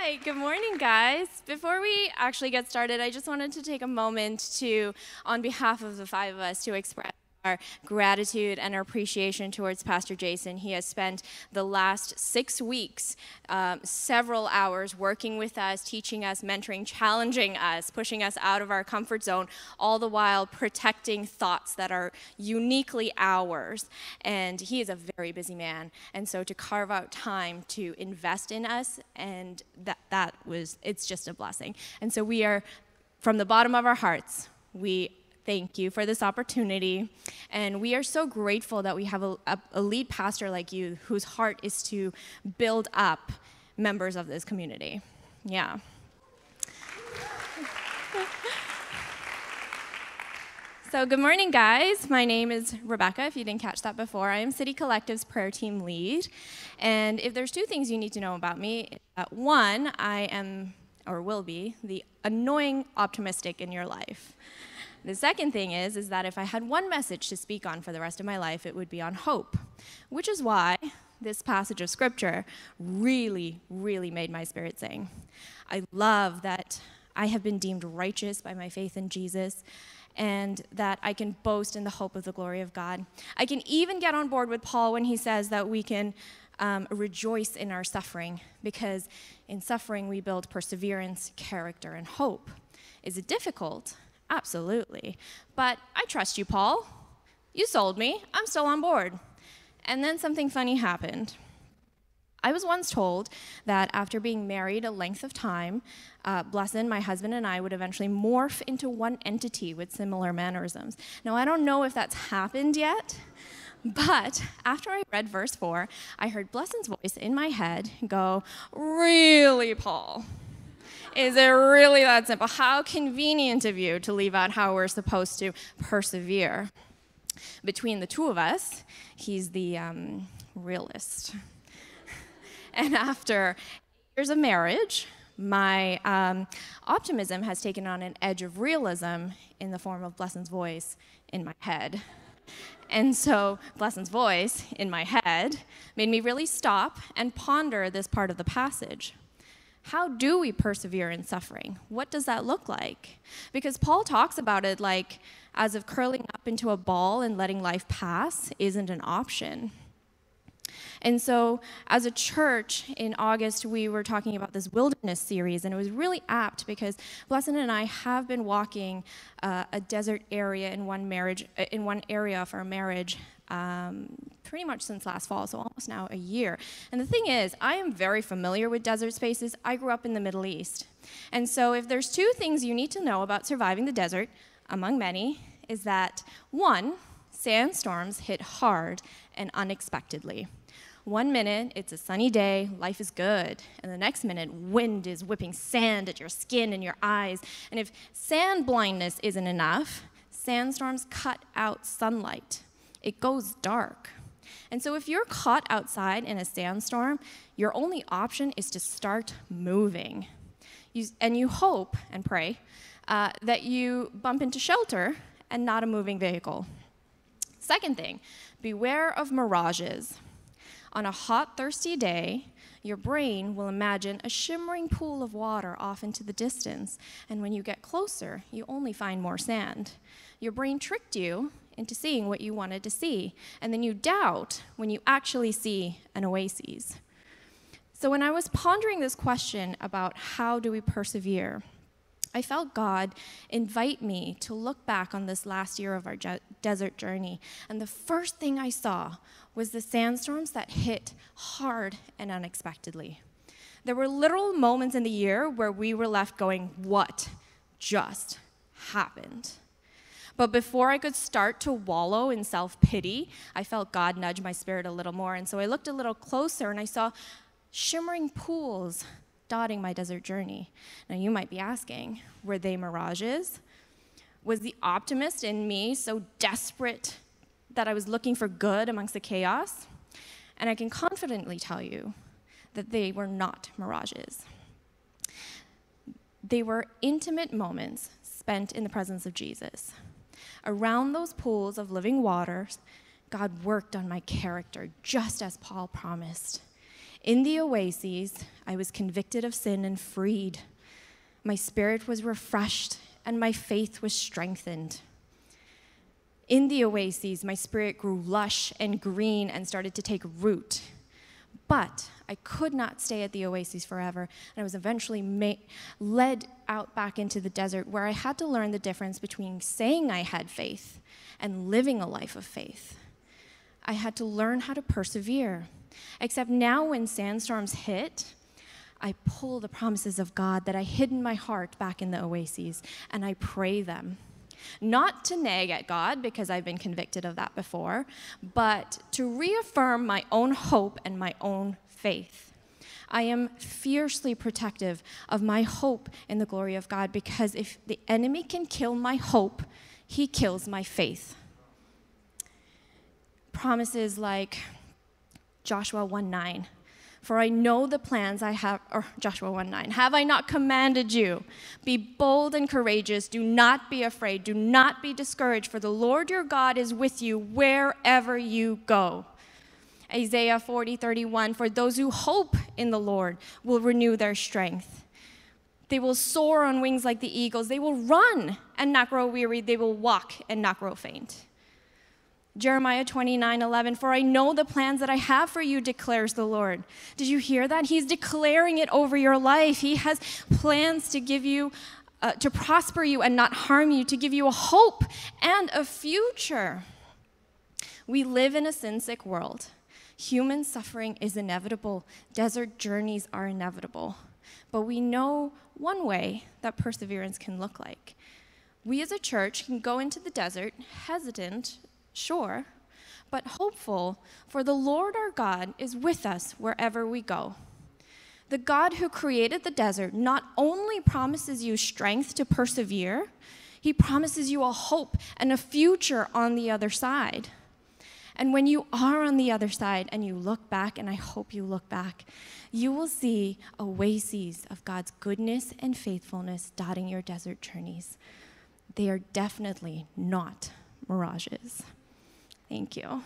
Hi, good morning, guys. Before we actually get started, I just wanted to take a moment to, on behalf of the five of us, to express our gratitude and our appreciation towards Pastor Jason. He has spent the last six weeks, um, several hours working with us, teaching us, mentoring, challenging us, pushing us out of our comfort zone, all the while protecting thoughts that are uniquely ours. And he is a very busy man. And so to carve out time to invest in us, and that, that was, it's just a blessing. And so we are, from the bottom of our hearts, we thank you for this opportunity. And we are so grateful that we have a, a, lead pastor like you whose heart is to build up members of this community. Yeah. So, good morning, guys. My name is Rebecca, if you didn't catch that before. I am City Collective's prayer team lead. And if there's two things you need to know about me, uh, one, I am, or will be, the annoying optimistic in your life. The second thing is, is that if I had one message to speak on for the rest of my life, it would be on hope, which is why this passage of scripture really, really made my spirit sing. I love that I have been deemed righteous by my faith in Jesus and that I can boast in the hope of the glory of God. I can even get on board with Paul when he says that we can um, rejoice in our suffering because in suffering we build perseverance, character, and hope. Is it difficult? Absolutely. But I trust you, Paul. You sold me. I'm still on board. And then something funny happened. I was once told that after being married a length of time, uh, Blesson, my husband, and I would eventually morph into one entity with similar mannerisms. Now, I don't know if that's happened yet, but after I read verse 4, I heard Blesson's voice in my head go, Really, Paul? Is it really that simple? How convenient of you to leave out how we're supposed to persevere. Between the two of us, he's the um, realist. and after years of marriage, my um, optimism has taken on an edge of realism in the form of Blesson's voice in my head. And so, Blesson's voice in my head made me really stop and ponder this part of the passage. How do we persevere in suffering? What does that look like? Because Paul talks about it like as if curling up into a ball and letting life pass isn't an option. And so, as a church in August, we were talking about this wilderness series, and it was really apt because Blesson and I have been walking uh, a desert area in one marriage, in one area of our marriage um, pretty much since last fall, so almost now a year. And the thing is, I am very familiar with desert spaces. I grew up in the Middle East. And so, if there's two things you need to know about surviving the desert, among many, is that one, sandstorms hit hard and unexpectedly. One minute, it's a sunny day, life is good. And the next minute, wind is whipping sand at your skin and your eyes. And if sand blindness isn't enough, sandstorms cut out sunlight it goes dark. And so, if you're caught outside in a sandstorm, your only option is to start moving. You, and you hope and pray uh, that you bump into shelter and not a moving vehicle. Second thing, beware of mirages. On a hot, thirsty day, your brain will imagine a shimmering pool of water off into the distance, and when you get closer, you only find more sand. Your brain tricked you into seeing what you wanted to see. And then you doubt when you actually see an oasis. So when I was pondering this question about how do we persevere, I felt God invite me to look back on this last year of our je- desert journey. And the first thing I saw was the sandstorms that hit hard and unexpectedly. There were literal moments in the year where we were left going, What just happened? But before I could start to wallow in self pity, I felt God nudge my spirit a little more. And so I looked a little closer and I saw shimmering pools dotting my desert journey. Now you might be asking, were they mirages? Was the optimist in me so desperate that I was looking for good amongst the chaos? And I can confidently tell you that they were not mirages. They were intimate moments spent in the presence of Jesus. Around those pools of living waters, God worked on my character just as Paul promised. In the oases, I was convicted of sin and freed. My spirit was refreshed and my faith was strengthened. In the oases, my spirit grew lush and green and started to take root. But I could not stay at the oases forever, and I was eventually ma- led out back into the desert where I had to learn the difference between saying I had faith and living a life of faith. I had to learn how to persevere. Except now, when sandstorms hit, I pull the promises of God that I hid in my heart back in the oases and I pray them. Not to nag at God, because I've been convicted of that before, but to reaffirm my own hope and my own faith. I am fiercely protective of my hope in the glory of God because if the enemy can kill my hope, he kills my faith. Promises like Joshua 1 9 for I know the plans I have, or Joshua 1 9, have I not commanded you? Be bold and courageous. Do not be afraid. Do not be discouraged, for the Lord your God is with you wherever you go. Isaiah 40 31, for those who hope in the Lord will renew their strength. They will soar on wings like the eagles. They will run and not grow weary. They will walk and not grow faint. Jeremiah 29 11, for I know the plans that I have for you, declares the Lord. Did you hear that? He's declaring it over your life. He has plans to give you, uh, to prosper you and not harm you, to give you a hope and a future. We live in a sin sick world. Human suffering is inevitable, desert journeys are inevitable. But we know one way that perseverance can look like. We as a church can go into the desert hesitant sure, but hopeful, for the Lord our God is with us wherever we go. The God who created the desert not only promises you strength to persevere, he promises you a hope and a future on the other side. And when you are on the other side and you look back, and I hope you look back, you will see oases of God's goodness and faithfulness dotting your desert journeys. They are definitely not mirages. Thank you.